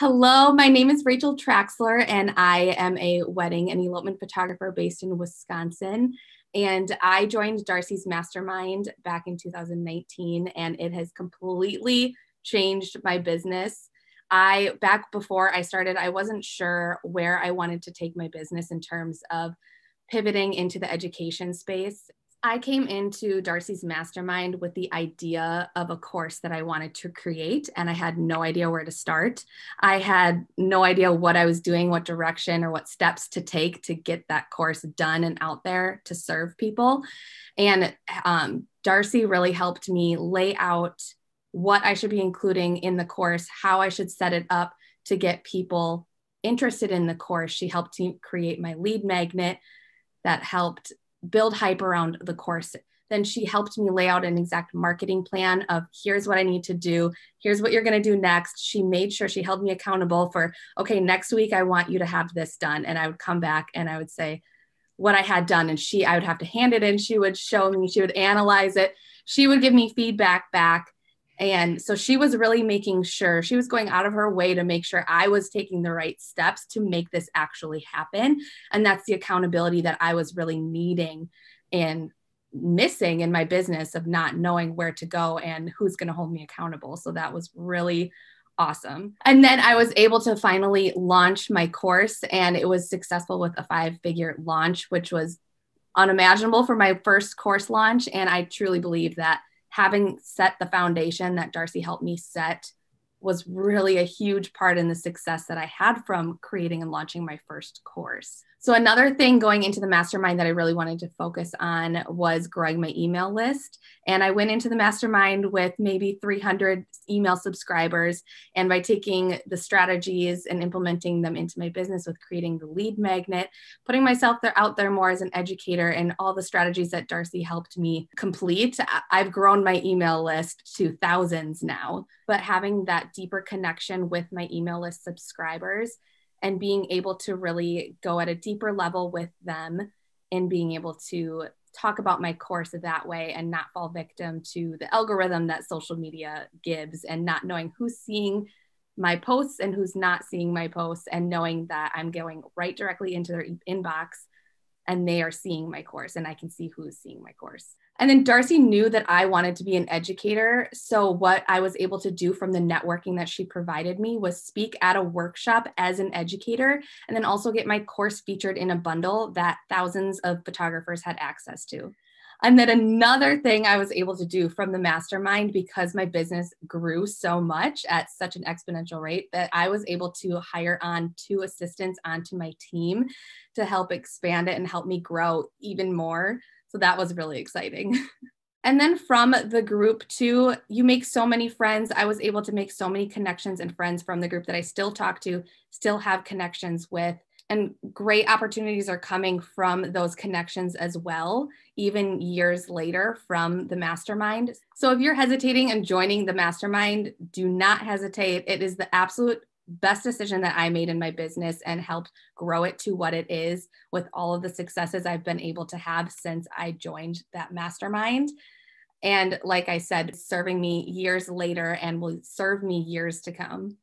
Hello, my name is Rachel Traxler, and I am a wedding and elopement photographer based in Wisconsin. And I joined D'Arcy's Mastermind back in 2019, and it has completely changed my business. I, back before I started, I wasn't sure where I wanted to take my business in terms of pivoting into the education space. I came into D'Arcy's mastermind with the idea of a course that I wanted to create, and I had no idea where to start. I had no idea what I was doing, what direction, or what steps to take to get that course done and out there to serve people. And um, D'Arcy really helped me lay out what I should be including in the course, how I should set it up to get people interested in the course. She helped me create my lead magnet that helped build hype around the course. Then she helped me lay out an exact marketing plan of here's what I need to do, here's what you're going to do next. She made sure she held me accountable for, okay, next week I want you to have this done. And I would come back and I would say what I had done. And she, I would have to hand it in. She would show me, she would analyze it. She would give me feedback back. And so she was really making sure she was going out of her way to make sure I was taking the right steps to make this actually happen. And that's the accountability that I was really needing and missing in my business of not knowing where to go and who's going to hold me accountable. So that was really awesome. And then I was able to finally launch my course, and it was successful with a five figure launch, which was unimaginable for my first course launch. And I truly believe that having set the foundation that D'Arcy helped me set was really a huge part in the success that I had from creating and launching my first course. So, another thing going into the mastermind that I really wanted to focus on was growing my email list. And I went into the mastermind with maybe 300 email subscribers. And by taking the strategies and implementing them into my business with creating the lead magnet, putting myself there out there more as an educator, and all the strategies that D'Arcy helped me complete, I've grown my email list to thousands now. But having that deeper connection with my email list subscribers and being able to really go at a deeper level with them and being able to talk about my course that way and not fall victim to the algorithm that social media gives and not knowing who's seeing my posts and who's not seeing my posts and knowing that I'm going right directly into their inbox and they are seeing my course and I can see who's seeing my course. And then D'Arcy knew that I wanted to be an educator. So, what I was able to do from the networking that she provided me was speak at a workshop as an educator, and then also get my course featured in a bundle that thousands of photographers had access to. And then another thing I was able to do from the mastermind because my business grew so much at such an exponential rate that I was able to hire on two assistants onto my team to help expand it and help me grow even more. So that was really exciting. and then from the group too, you make so many friends. I was able to make so many connections and friends from the group that I still talk to, still have connections with. And great opportunities are coming from those connections as well, even years later from the mastermind. So if you're hesitating and joining the mastermind, do not hesitate. It is the absolute best decision that I made in my business and helped grow it to what it is with all of the successes I've been able to have since I joined that mastermind. And like I said, serving me years later and will serve me years to come.